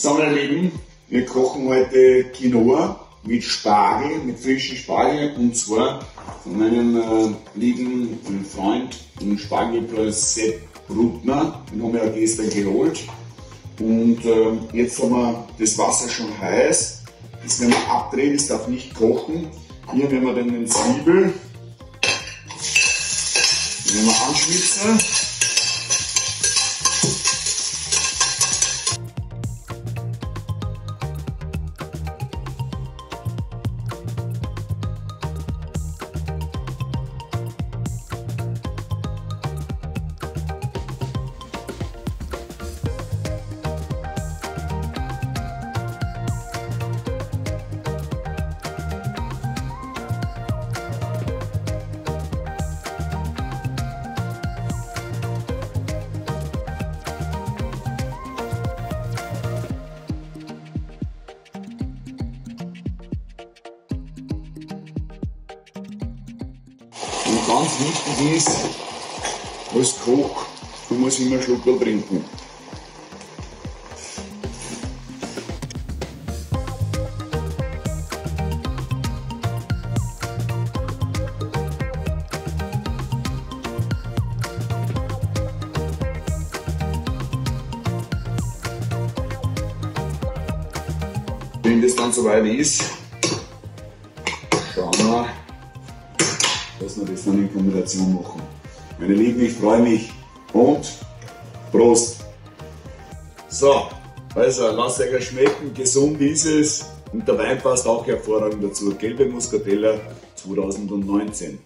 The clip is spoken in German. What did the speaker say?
So, meine Lieben, wir kochen heute Quinoa mit Spargel, mit frischen Spargel und zwar von meinem äh, lieben Freund, dem Spargelbräu Sepp Brutner. Den haben wir ja gestern geholt. Und äh, jetzt haben wir das Wasser schon heiß. Das werden wir abdrehen, es darf nicht kochen. Hier werden wir dann den Zwiebel, den werden wir anschwitzen. Ganz wichtig ist, als Koch, du musst immer einen Schluck trinken. Wenn das dann soweit ist, schauen wir, dass wir das dann in Kombination machen. Meine Lieben, ich freue mich und Prost! So, also lasst euch schmecken, gesund ist es und der Wein passt auch hervorragend dazu. Gelbe Muscatella 2019.